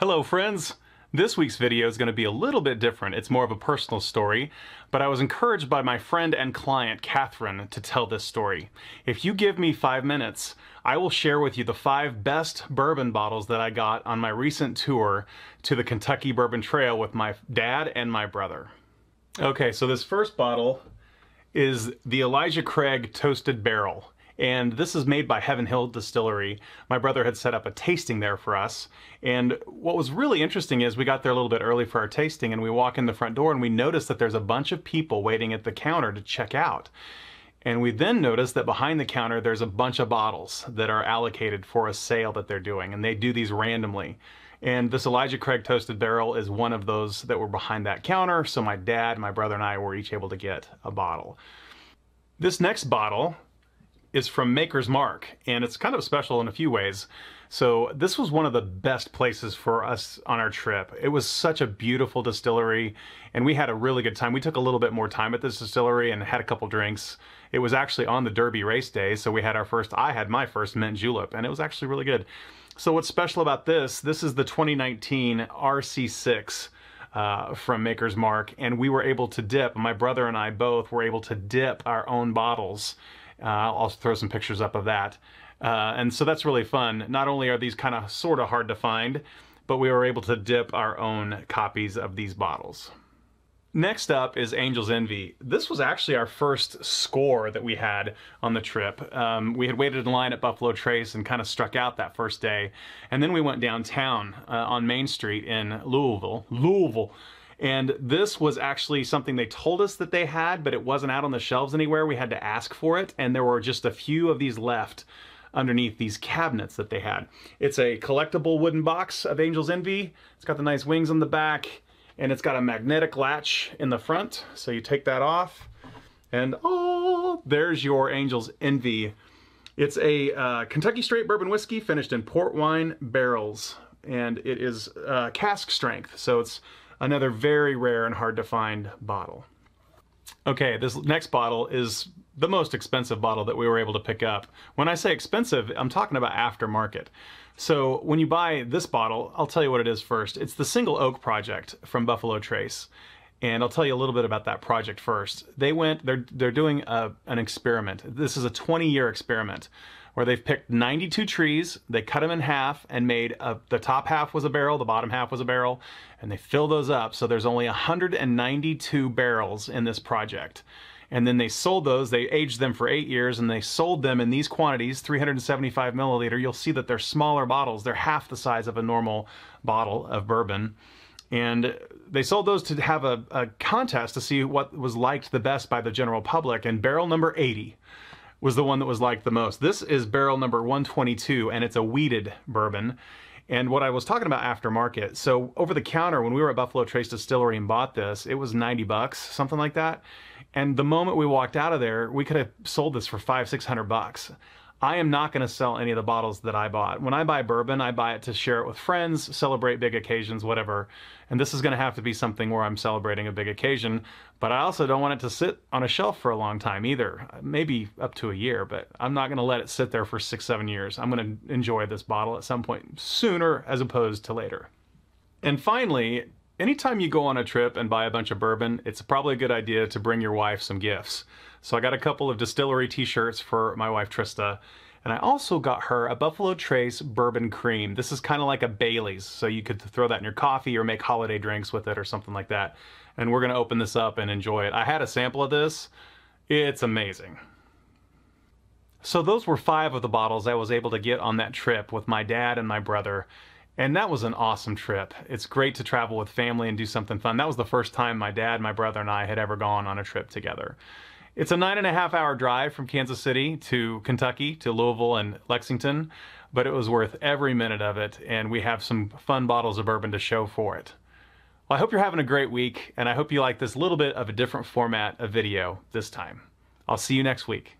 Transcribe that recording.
Hello friends! This week's video is going to be a little bit different. It's more of a personal story, but I was encouraged by my friend and client, Catherine, to tell this story. If you give me five minutes, I will share with you the five best bourbon bottles that I got on my recent tour to the Kentucky Bourbon Trail with my dad and my brother. Okay, so this first bottle is the Elijah Craig Toasted Barrel and this is made by Heaven Hill Distillery. My brother had set up a tasting there for us, and what was really interesting is we got there a little bit early for our tasting, and we walk in the front door and we notice that there's a bunch of people waiting at the counter to check out. And we then notice that behind the counter there's a bunch of bottles that are allocated for a sale that they're doing, and they do these randomly. And this Elijah Craig Toasted Barrel is one of those that were behind that counter, so my dad, my brother, and I were each able to get a bottle. This next bottle is from Maker's Mark, and it's kind of special in a few ways. So this was one of the best places for us on our trip. It was such a beautiful distillery, and we had a really good time. We took a little bit more time at this distillery and had a couple drinks. It was actually on the Derby race day, so we had our first, I had my first mint julep, and it was actually really good. So what's special about this, this is the 2019 RC6 uh, from Maker's Mark, and we were able to dip, my brother and I both were able to dip our own bottles uh, I'll also throw some pictures up of that. Uh, and so that's really fun. Not only are these kind of sort of hard to find, but we were able to dip our own copies of these bottles. Next up is Angel's Envy. This was actually our first score that we had on the trip. Um, we had waited in line at Buffalo Trace and kind of struck out that first day. And then we went downtown uh, on Main Street in Louisville, Louisville, and this was actually something they told us that they had, but it wasn't out on the shelves anywhere. We had to ask for it, and there were just a few of these left underneath these cabinets that they had. It's a collectible wooden box of Angel's Envy. It's got the nice wings on the back, and it's got a magnetic latch in the front. So you take that off, and oh, there's your Angel's Envy. It's a uh, Kentucky Straight Bourbon Whiskey finished in port wine barrels, and it is uh, cask strength. So it's another very rare and hard to find bottle. Okay, this next bottle is the most expensive bottle that we were able to pick up. When I say expensive, I'm talking about aftermarket. So when you buy this bottle, I'll tell you what it is first. It's the Single Oak Project from Buffalo Trace. And I'll tell you a little bit about that project first. They went, they're, they're doing a, an experiment. This is a 20 year experiment where they've picked 92 trees, they cut them in half and made a, the top half was a barrel, the bottom half was a barrel, and they fill those up. So there's only 192 barrels in this project. And then they sold those, they aged them for eight years and they sold them in these quantities, 375 milliliter. You'll see that they're smaller bottles. They're half the size of a normal bottle of bourbon. And they sold those to have a, a contest to see what was liked the best by the general public. And barrel number 80 was the one that was liked the most. This is barrel number 122 and it's a wheated bourbon. And what I was talking about aftermarket, so over the counter when we were at Buffalo Trace Distillery and bought this, it was 90 bucks, something like that. And the moment we walked out of there, we could have sold this for five, 600 bucks. I am not going to sell any of the bottles that I bought. When I buy bourbon, I buy it to share it with friends, celebrate big occasions, whatever. And this is going to have to be something where I'm celebrating a big occasion. But I also don't want it to sit on a shelf for a long time either. Maybe up to a year, but I'm not going to let it sit there for six, seven years. I'm going to enjoy this bottle at some point sooner as opposed to later. And finally, anytime you go on a trip and buy a bunch of bourbon, it's probably a good idea to bring your wife some gifts. So I got a couple of distillery t-shirts for my wife Trista. And I also got her a Buffalo Trace bourbon cream. This is kind of like a Bailey's, so you could throw that in your coffee or make holiday drinks with it or something like that. And we're gonna open this up and enjoy it. I had a sample of this. It's amazing. So those were five of the bottles I was able to get on that trip with my dad and my brother. And that was an awesome trip. It's great to travel with family and do something fun. That was the first time my dad, my brother, and I had ever gone on a trip together. It's a nine and a half hour drive from Kansas City to Kentucky to Louisville and Lexington, but it was worth every minute of it, and we have some fun bottles of bourbon to show for it. Well, I hope you're having a great week, and I hope you like this little bit of a different format of video this time. I'll see you next week.